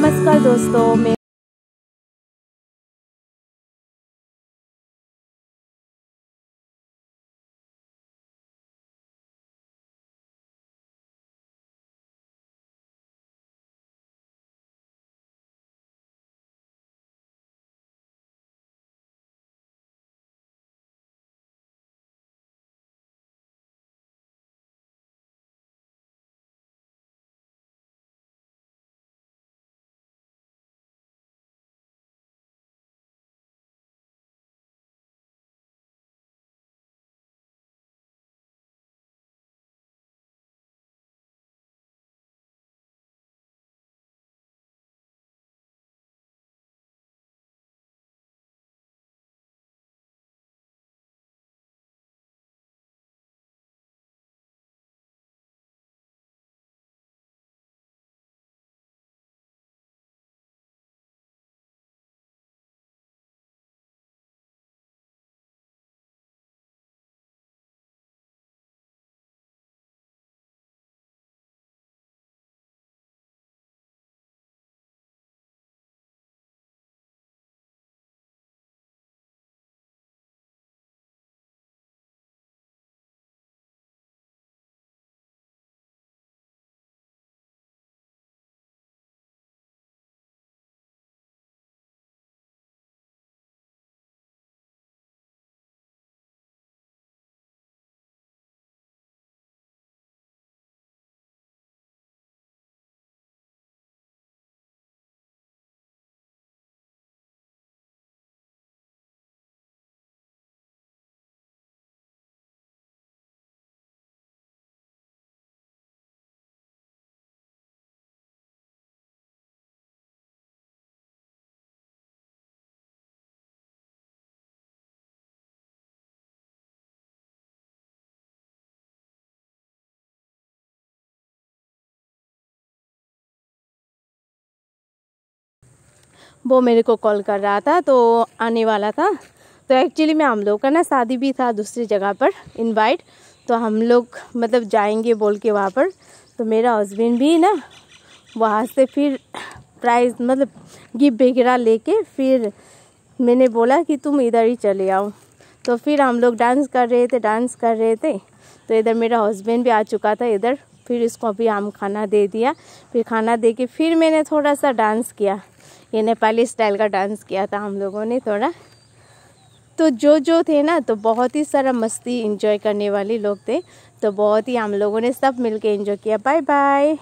नमस्कार दोस्तों मैं वो मेरे को कॉल कर रहा था तो आने वाला था। तो एक्चुअली में हम लोग का ना शादी भी था दूसरी जगह पर इनवाइट तो हम लोग मतलब जाएँगे बोल के वहाँ पर। तो मेरा हस्बैंड भी ना वहाँ से फिर प्राइज मतलब गिफ्ट वगैरह लेके फिर मैंने बोला कि तुम इधर ही चले आओ। तो फिर हम लोग डांस कर रहे थे डांस कर रहे थे। तो इधर मेरा हस्बैंड भी आ चुका था इधर। फिर इसको अभी हम खाना दे दिया। फिर खाना दे के फिर मैंने थोड़ा सा डांस किया। ये नेपाली स्टाइल का डांस किया था हम लोगों ने थोड़ा। तो जो जो थे ना तो बहुत ही सारा मस्ती इंजॉय करने वाले लोग थे। तो बहुत ही हम लोगों ने सब मिलके एंजॉय किया। Bye bye